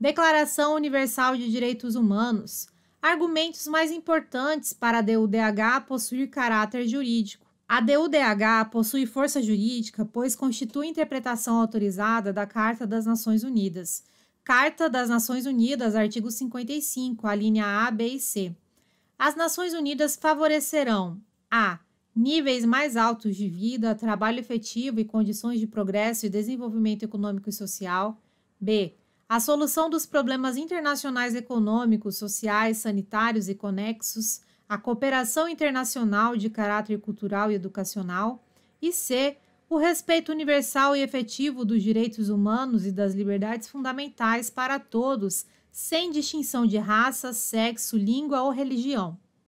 Declaração Universal de Direitos Humanos. Argumentos mais importantes para a DUDH possuir caráter jurídico. A DUDH possui força jurídica, pois constitui interpretação autorizada da Carta das Nações Unidas. Carta das Nações Unidas, artigo 55, a linha A, B e C. As Nações Unidas favorecerão a níveis mais altos de vida, trabalho efetivo e condições de progresso e desenvolvimento econômico e social. B. A solução dos problemas internacionais econômicos, sociais, sanitários e conexos a cooperação internacional de caráter cultural e educacional, e C. O respeito universal e efetivo dos direitos humanos e das liberdades fundamentais para todos, sem distinção de raça, sexo, língua ou religião.